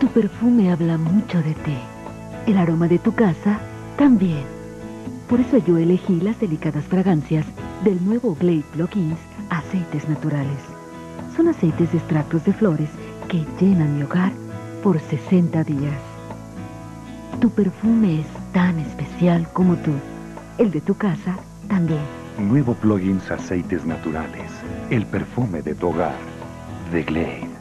Tu perfume habla mucho de ti. El aroma de tu casa también. Por eso yo elegí las delicadas fragancias del nuevo Glade Plugins Aceites Naturales. Son aceites de extractos de flores que llenan mi hogar por 60 días. Tu perfume es tan especial como tú. El de tu casa también. Nuevo plugins aceites naturales. El perfume de tu hogar. De Glade.